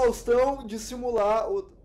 Faustão de simular o